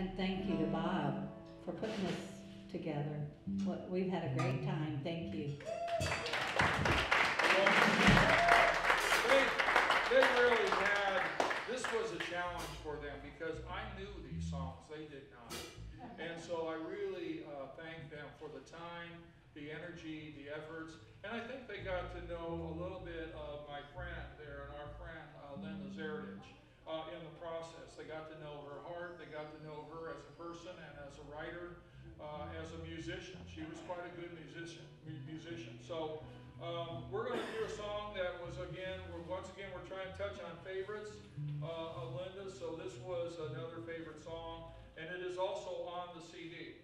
And thank you to Bob for putting this together. We've had a great time, thank you. They, they really had, this was a challenge for them because I knew these songs, they did not. And so I really uh, thank them for the time, the energy, the efforts, and I think they got to know a little bit of my friend there and our friend uh, Linda Zaradich uh, in the process. They got to know her heart, got to know her as a person and as a writer, uh, as a musician. She was quite a good musician. musician. So um, we're going to do a song that was again, we're, once again, we're trying to touch on favorites uh, of Linda's. So this was another favorite song, and it is also on the CD.